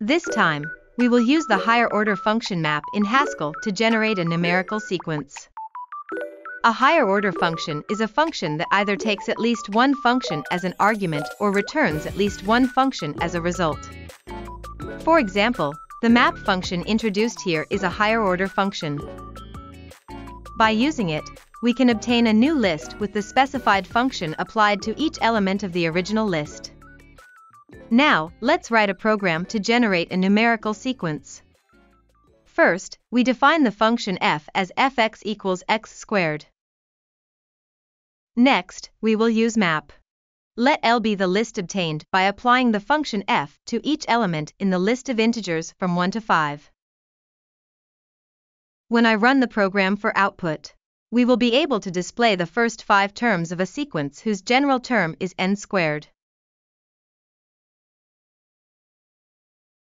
This time, we will use the higher order function map in Haskell to generate a numerical sequence. A higher order function is a function that either takes at least one function as an argument or returns at least one function as a result. For example, the map function introduced here is a higher order function. By using it, we can obtain a new list with the specified function applied to each element of the original list. Now, let's write a program to generate a numerical sequence. First, we define the function f as fx equals x squared. Next, we will use map. Let L be the list obtained by applying the function f to each element in the list of integers from 1 to 5. When I run the program for output, we will be able to display the first five terms of a sequence whose general term is n squared.